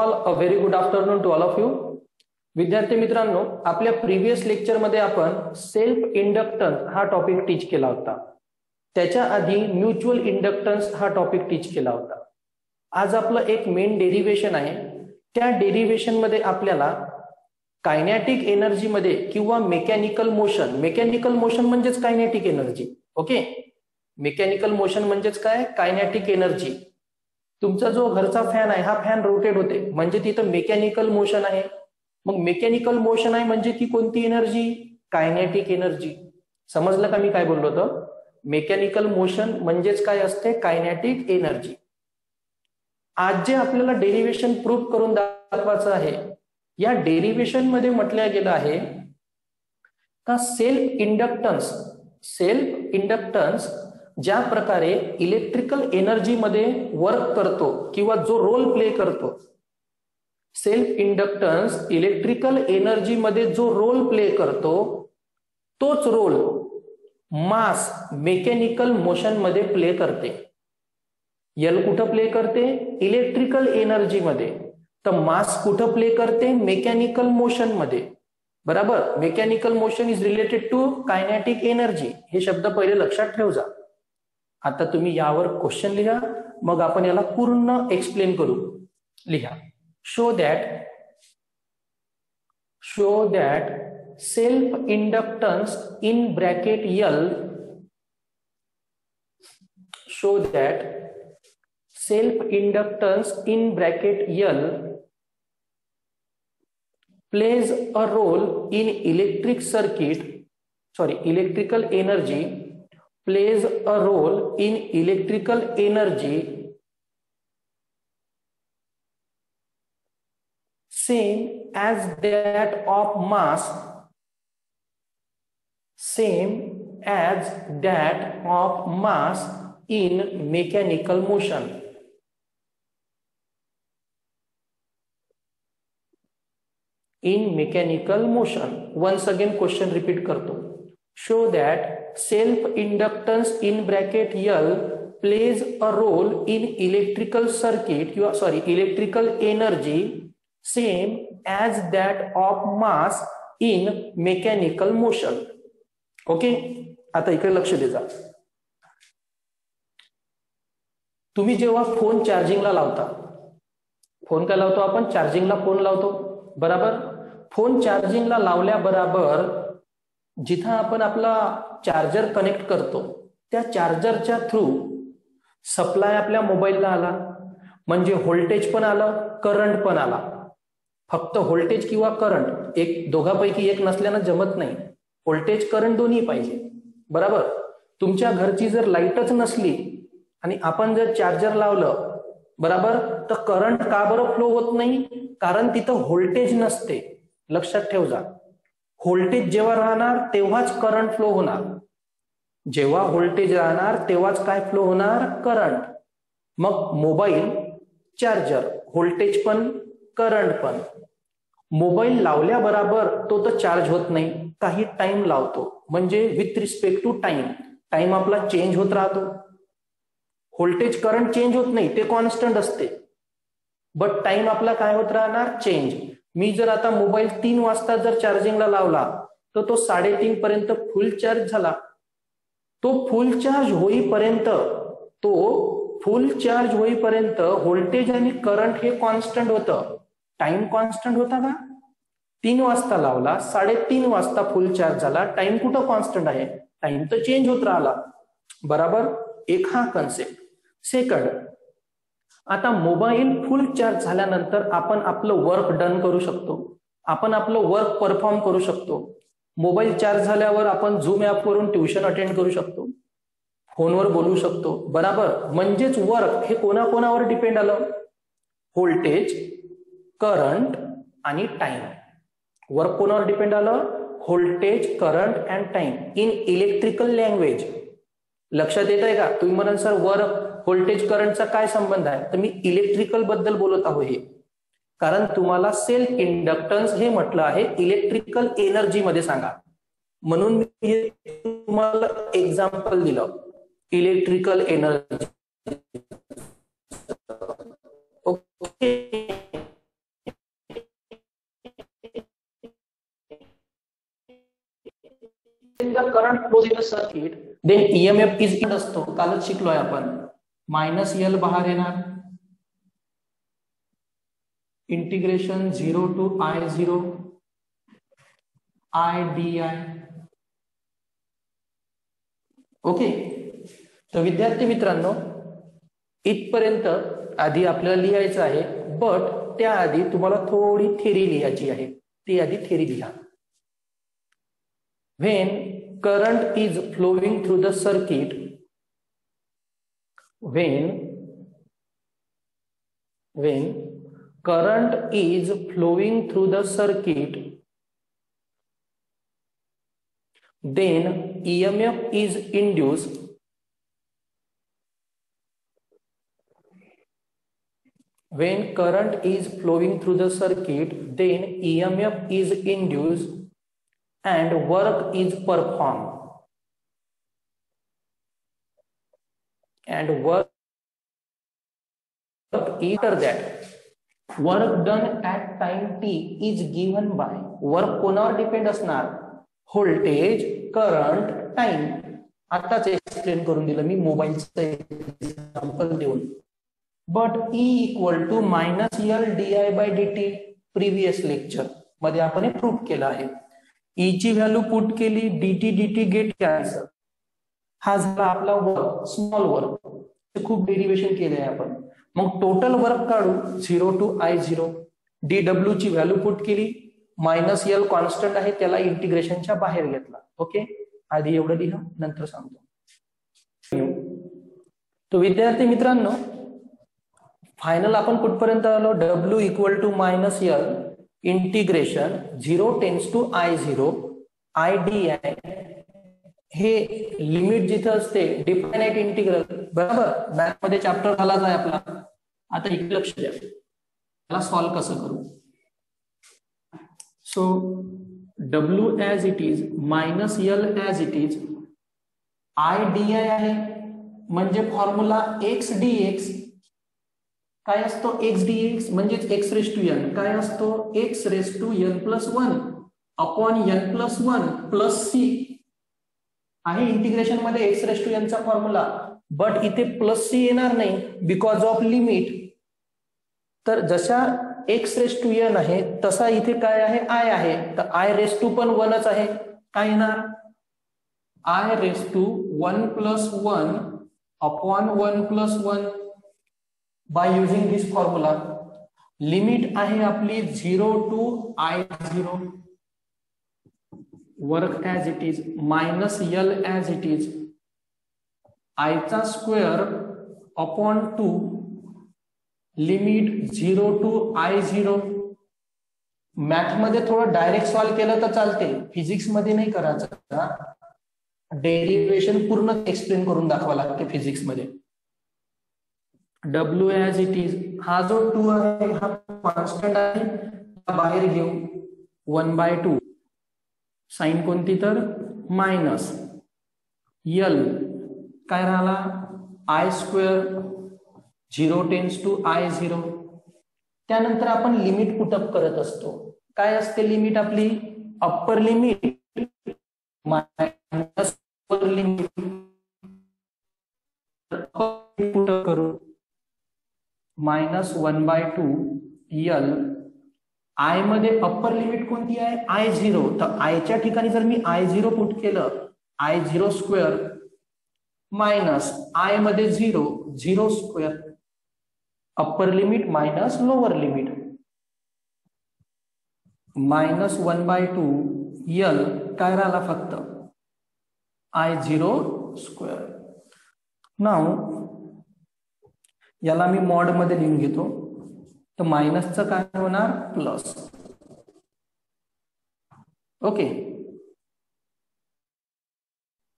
All a very good afternoon to all of you विद्यार्थी मित्रांनो आपल्या प्रिव्हियस लेक्चरमध्ये आपण सेल्फ इंडक्टन्स हा टॉपिक टीच केला होता. त्याच्या आधी म्युच्युअल इंडक्टन्स हा टॉपिक टीच केला होता. आज आपलं एक मेन डेरिव्हेशन आहे. त्या डेरिव्हेशनमध्ये आपल्याला कायनॅटिक एनर्जीमध्ये किंवा मेकॅनिकल मोशन मेकॅनिकल मोशन म्हणजेच kinetic energy okay mechanical motion म्हणजेच काय? कायनॅटिक एनर्जी तुमचा जो घरचा फॅन आहे हा फॅन रोटेट होते. म्हणजे तिथं मेकॅनिकल मोशन आहे. मग मेकॅनिकल मोशन आहे म्हणजे ती कोणती एनर्जी कायनॅटिक एनर्जी समजलं का मी काय बोललो होतं? मेकॅनिकल मोशन म्हणजेच काय असते? कायनेटिक एनर्जी आज जे आपल्याला डेरिव्हेशन प्रूफ करून दाखवायचं आहे या डेरिव्हेशनमध्ये म्हटलं गेलं आहे का सेल्फ इंडक्टन्स सेल्फ इंडक्टन्स ज्या प्रकारे इलेक्ट्रिकल एनर्जीमध्ये वर्क करतो किंवा जो रोल प्ले करतो. सेल्फ इंडक्टन्स इलेक्ट्रिकल एनर्जीमध्ये जो रोल प्ले करतो तोच रोल मास मेकॅनिकल मोशनमध्ये प्ले करते. यल कुठं प्ले करते? इलेक्ट्रिकल एनर्जीमध्ये तर मास कुठं प्ले करते? मेकॅनिकल मोशनमध्ये. बराबर? Mechanical motion is related to kinetic energy हे शब्द पहिले लक्षात ठेव जा आता तुम्ही यावर क्वेश्चन लिहा मग आपण याला पूर्ण एक्सप्लेन करू. लिहा. Show that show that self inductance in bracket L show that self inductance in bracket L plays a role in electric circuit sorry electrical energy plays a role in electrical energy same as that of mass same as that of mass in mechanical motion in mechanical motion. Once again question repeat करतो. Show that self-inductance in bracket L plays a role in electrical circuit, you are sorry, electrical energy same as that of mass in mechanical motion. Okay आता इकडे लक्ष दे जा तुम्ही जेव्हा phone चार्जिंगला लावता phone काय लावतो आपण चार्जिंगला फोन लावतो बराबर फोन चार्जिंगला लावल्या बराबर जिथं आपण आपला चार्जर कनेक्ट करतो त्या चार्जरच्या थ्रू सप्लाय आपल्या मोबाईलला आला. म्हणजे व्होल्टेज पण आलं करंट पण आला. फक्त व्होल्टेज किंवा करंट एक दोघापैकी एक नसल्यानं जमत नाही. व्होल्टेज करंट दोन्ही पाहिजे. बरोबर? तुमच्या घरची जर लाईटच नसली आणि आपण जर चार्जर लावलं बरोबर? तर करंट का बरं फ्लो होत नाही? कारण तिथं व्होल्टेज नसते. लक्षात ठेव जा. व्होल्टेज जेव्हा राहणार तेव्हाच करंट फ्लो होणार. जेव्हा व्होल्टेज राहणार तेव्हाच काय फ्लो होणार? करंट मग मोबाईल चार्जर व्होल्टेज पण करंट पण. मोबाईल लावल्याबरोबर तो तर चार्ज होत नाही. काही टाइम लावतो. म्हणजे with respect to time time आपला चेंज होत राहतो. व्होल्टेज करंट चेंज होत नाही. ते कॉन्स्टंट असते. बट टाइम आपला काय होत राहणार? चेंज मी जर आता मोबाईल तीन वाजता जर चार्जिंगला लावला तर तो साडेतीन पर्यंत फुल चार्ज झाला. तो फुल चार्ज होईपर्यंत तो फुल चार्ज होईपर्यंत व्होल्टेज आणि करंट हे कॉन्स्टंट होतं. टाइम कॉन्स्टंट होता का? तीन वाजता लावला साडेतीन वाजता फुल चार्ज झाला. टाइम कुठं कॉन्स्टंट आहे? टाइम तर चेंज होत राहिला. बराबर? एक हा कन्सेप्ट सेकंड आता मोबाईल फुल चार्ज झाल्यानंतर आपण आपलं वर्क डन करू शकतो. आपण आपलं वर्क परफॉर्म करू शकतो. मोबाईल चार्ज झाल्यावर आपण झूम ऍप वरून ट्युशन अटेंड करू शकतो. फोनवर बोलू शकतो. बराबर? म्हणजेच वर्क हे कोणाकोणावर डिपेंड आलं? व्होल्टेज करंट आणि टाइम वर्क कोणावर डिपेंड आलं? Voltage current and time in electrical language लक्षात येत आहे का? तुम्ही म्हणाल सर वर व्होल्टेज करंटचा काय संबंध आहे? तर मी इलेक्ट्रिकलबद्दल बोलत आहो हे. कारण तुम्हाला सेल्फ इंडक्टन्स हे म्हटलं आहे इलेक्ट्रिकल एनर्जी मध्ये सांगा. म्हणून मी तुम्हाला एक्झाम्पल दिलं. Electrical energy okay current flows in circuit then EMF is in असतो. कालच शिकलोय आपण. मायनस एल बाहेर येणार. Integration zero to I zero I D I okay तर विद्यार्थी मित्रांनो इथपर्यंत आधी आपल्याला लिहायचं आहे बट त्याआधी तुम्हाला थोडी थेरी लिहायची आहे. ती आधी थेरी लिहा. When current is flowing through the circuit when when current is flowing through the circuit then emf is induced. When current is flowing through the circuit then emf is induced and work is performed. And work after that. Work done at time t is given by work कोणावर depend असणार? Voltage current time आताच explain करून दिलं मी मोबाईलचं example देऊन. But E equal to minus L D I by D T previous लेक्चरमध्ये आपण हे प्रूव्ह केलं आहे. ई ची व्हॅल्यू पुट केली डीटी डीटी गेट कॅन्सर हा झाला आपला वर्क स्मॉल वर्क खूप डेरिवेशन केले आहे आपण. मग टोटल वर्क काढू zero to I zero D W ची व्हॅल्यू पुट केली मायनस एल कॉन्स्टंट आहे त्याला इंटिग्रेशनच्या बाहेर घेतला. ओके आधी एवढं लिहा नंतर सांगतो. तो विद्यार्थी मित्रांनो फायनल आपण कुठपर्यंत आलो? W equal to minus L integration zero tends to I zero I D I हे लिमिट जिथं असते डिफायनाईट इंटिग्रल बरोबर? मॅथमध्ये चॅप्टर झालाच आहे आपला. आता इकडे लक्ष द्या. त्याला सॉल्व्ह कसं करू? So W as it is minus L as it is I D I आहे. म्हणजे फॉर्म्युला एक्स डी एक्स काय असतो एक्स डी एक्स म्हणजेच एक्स रेस टू एन काय असतो? X raise to N plus one upon N plus one plus C आहे इंटिग्रेशनमध्ये X raise to एनचा फॉर्म्युला बट इथे प्लस सी येणार नाही बिकॉज ऑफ लिमिट तर जशा एक्स रेस टू एन आहे तसा इथे काय आहे? आय आहे. तर आय रेस टू पण वनच आहे. काय येणार? I raise to one plus one upon one plus one by using this formula limit आहे आपली zero to I zero work as it is minus L as it is आयचा square upon two limit zero to I zero मॅथमध्ये थोडं direct solve केलं तर चालते. फिजिक्समध्ये नाही करायचं. Derivation पूर्ण एक्सप्लेन करून दाखवा लागते फिजिक्समध्ये डब्ल्यू एज इट इज हा जो टू आहे हा कॉन्स्टंट आहे बाहेर घेऊ. वन बाय टू साईन कोणती तर? मायनस यल काय राहिला? I square zero tends to I zero त्यानंतर आपण लिमिट पुटअप करत असतो. काय असते लिमिट आपली? अप्पर लिमिट मायनस लिमिट करू minus one by two L आयमध्ये अप्पर लिमिट कोणती आहे? आय झिरो तर आयच्या ठिकाणी जर मी आय झिरो पुट केलं आय झिरो स्क्वेअर मायनस आयमध्ये zero zero square upper limit minus lower limit minus one by two L काय राहिला फक्त? आय झिरो स्क्वेअर नाव याला मी मॉडमध्ये लिहून घेतो. तर मायनसचं काय होणार? प्लस ओके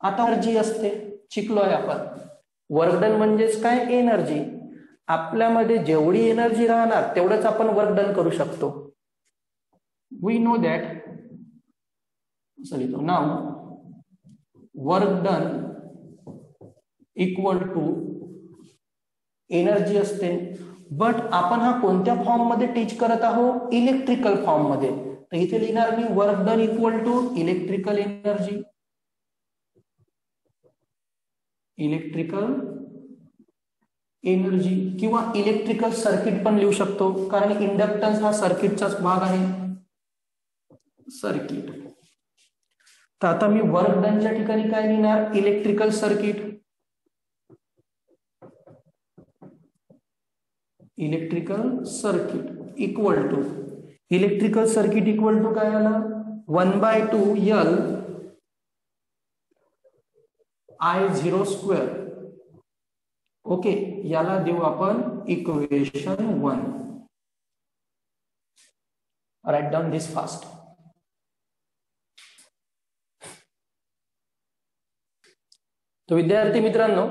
आता एनर्जी असते. शिकलोय आपण. वर्कडन म्हणजेच काय? एनर्जी आपल्यामध्ये जेवढी एनर्जी राहणार तेवढंच आपण वर्क डन करू शकतो. We know that sorry now work done equal to energy असते. बट आपण हा कोणत्या फॉर्ममध्ये टीच करत आहोत? इलेक्ट्रिकल फॉर्ममध्ये. तर इथे लिहिणार मी work done equal to electrical energy electrical energy किंवा इलेक्ट्रिकल सर्किट पण लिहू शकतो. कारण इंडक्टन्स हा सर्किटचाच भाग आहे. सर्किट तर आता मी वर्क डनच्या ठिकाणी काय लिहिणार? Electrical circuit electrical circuit equal to. Electrical circuit equal to काय आला? One by two L I zero square okay याला देऊ आपण equation one write down this fast तर विद्यार्थी मित्रांनो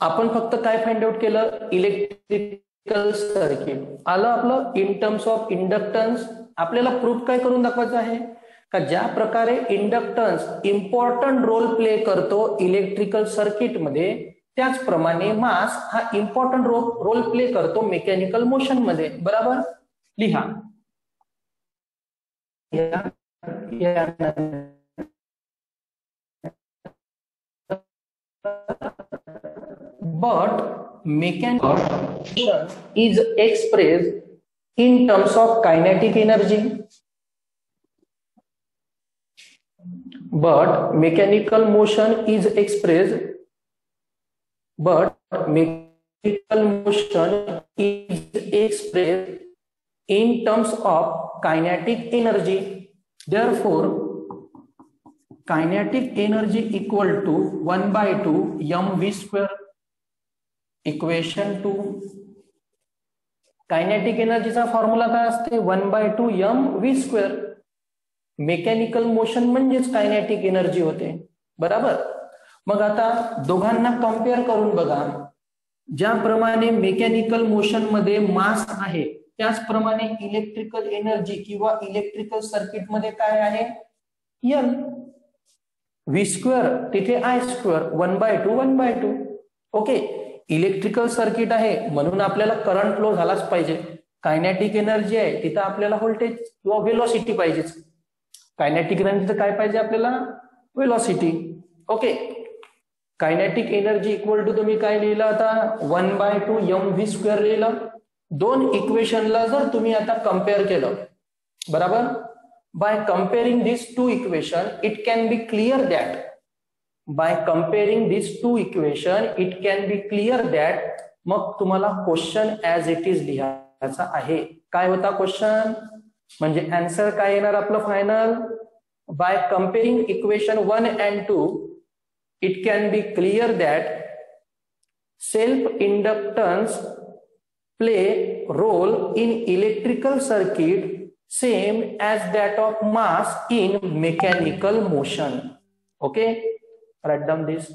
आपण फक्त काय फाइंड आउट केलं? इलेक्ट्रिक सर्किट आलं आपलं इन टर्म्स ऑफ इंडक्टन्स आपल्याला प्रूफ काय करून दाखवायचं आहे? का ज्या प्रकारे इंडक्टन्स इम्पॉर्टंट रोल प्ले करतो इलेक्ट्रिकल सर्किटमध्ये त्याचप्रमाणे मास हा इम्पॉर्टंट रोल रोल प्ले करतो मेकॅनिकल मोशनमध्ये. बरोबर? लिहा. But mechanical is expressed in terms of kinetic energy but mechanical motion is expressed but mechanical motion is expressed in terms of kinetic energy therefore kinetic energy equal to 1 by 2 mv square equation two. Kinetic एनर्जीचा formula काय असते? One by two M V square mechanical motion म्हणजेच kinetic energy होते. बराबर? मग आता दोघांना compare करून बघा. ज्याप्रमाणे मेकॅनिकल मोशनमध्ये मास आहे त्याचप्रमाणे इलेक्ट्रिकल एनर्जी किंवा इलेक्ट्रिकल सर्किटमध्ये काय आहे? यल व्ही स्क्वेअर तिथे I square one by two one by two okay electrical circuit आहे म्हणून आपल्याला करंट फ्लो झालाच पाहिजे. कायनॅटिक एनर्जी आहे तिथं आपल्याला व्होल्टेज किंवा वेलॉसिटी पाहिजेच. कायनॅटिक एनर्जी काय पाहिजे आपल्याला? Velocity okay kinetic energy equal to तुम्ही काय लिहिलं आता? One by two M V square लिहिलं. दोन इक्वेशनला जर तुम्ही आता कंपेअर केलं बरोबर? By comparing this two equation it can be clear that by comparing this two equation it can be clear that मग तुम्हाला क्वेश्चन ऍज इट इज लिहायचा आहे. काय होता क्वेश्चन म्हणजे आन्सर काय येणार आपलं final by comparing equation one and two it can be clear that self inductance play role in electrical circuit same as that of mass in mechanical motion okay write down this